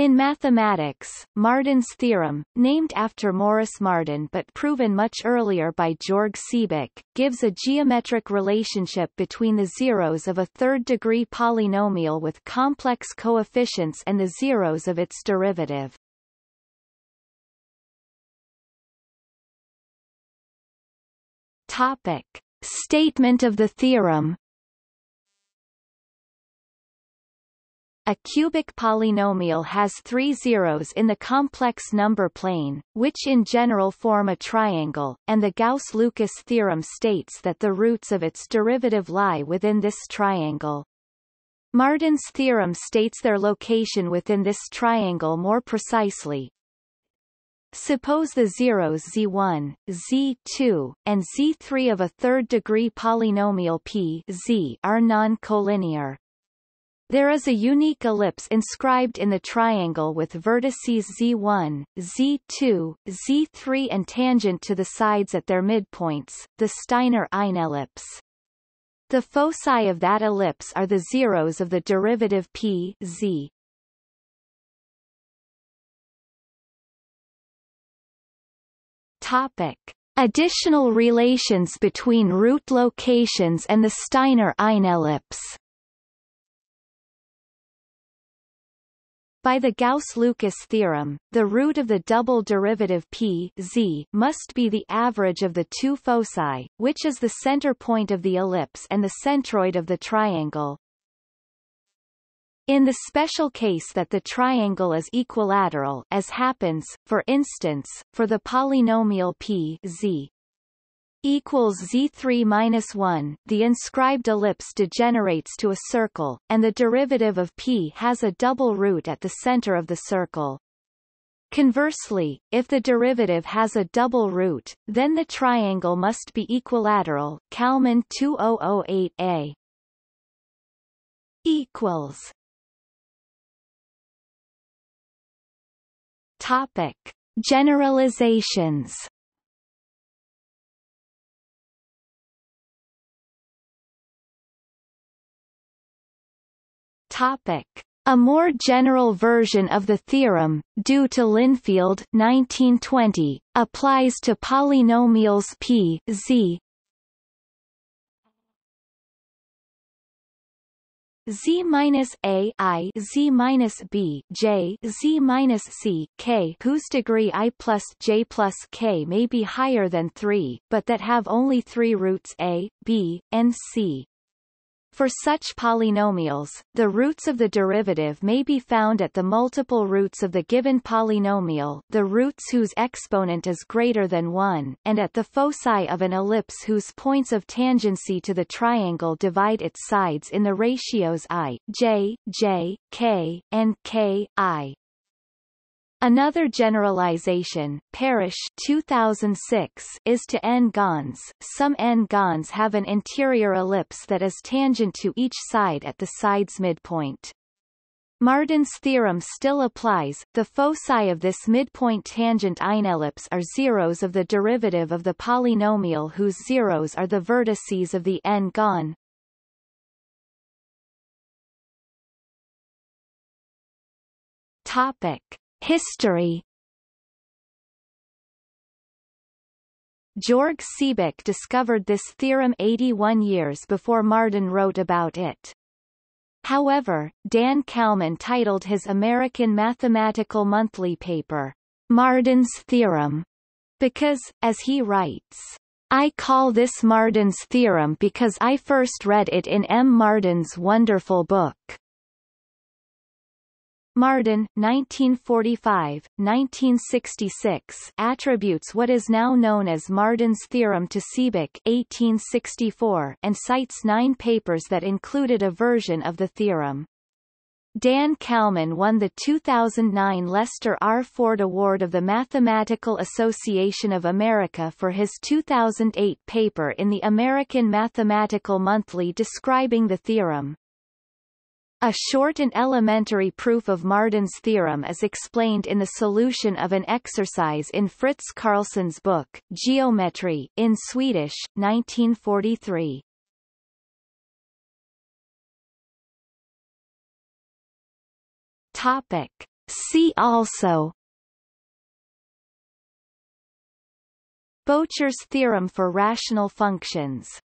In mathematics, Marden's theorem, named after Morris Marden but proven much earlier by Georg Seebeck, gives a geometric relationship between the zeros of a third-degree polynomial with complex coefficients and the zeros of its derivative. Topic. Statement of the theorem A cubic polynomial has three zeros in the complex number plane, which in general form a triangle, and the Gauss-Lucas theorem states that the roots of its derivative lie within this triangle. Marden's theorem states their location within this triangle more precisely. Suppose the zeros z1, z2, and z3 of a third-degree polynomial p z are non-collinear. There is a unique ellipse inscribed in the triangle with vertices z1, z2, z3 and tangent to the sides at their midpoints, the Steiner inellipse. The foci of that ellipse are the zeros of the derivative p z. Topic. Additional relations between root locations and the Steiner inellipse By the Gauss-Lucas theorem, the root of the double derivative p z must be the average of the two foci, which is the center point of the ellipse and the centroid of the triangle. In the special case that the triangle is equilateral as happens, for instance, for the polynomial p z equals z3 minus 1, the inscribed ellipse degenerates to a circle, and the derivative of p has a double root at the center of the circle. Conversely, if the derivative has a double root, then the triangle must be equilateral. Kalman 2008a equals Topic: Generalizations Topic. A more general version of the theorem, due to Linfield 1920, applies to polynomials p z z minus a i z minus b j z minus c k whose degree i plus j plus k may be higher than three, but that have only three roots a, b, and c. For such polynomials, the roots of the derivative may be found at the multiple roots of the given polynomial the roots whose exponent is greater than 1, and at the foci of an ellipse whose points of tangency to the triangle divide its sides in the ratios i, j, j, k, and k, i. Another generalization, Parish 2006, is to n-gons. Some n-gons have an interior ellipse that is tangent to each side at the side's midpoint. Marden's theorem still applies, the foci of this midpoint tangent ellipse are zeros of the derivative of the polynomial whose zeros are the vertices of the n-gon. Topic. History Georg Seebeck discovered this theorem 81 years before Marden wrote about it. However, Dan Kalman titled his American Mathematical Monthly paper, Marden's Theorem, because, as he writes, I call this Marden's theorem because I first read it in M. Marden's wonderful book. Marden 1945, 1966 attributes what is now known as Marden's theorem to Seebeck 1864 and cites nine papers that included a version of the theorem. Dan Kalman won the 2009 Lester R. Ford Award of the Mathematical Association of America for his 2008 paper in the American Mathematical Monthly describing the theorem. A short and elementary proof of Marden's theorem is explained in the solution of an exercise in Fritz Carlson's book, Geometry, in Swedish, 1943. Topic. See also Bocher's theorem for rational functions